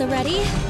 the ready,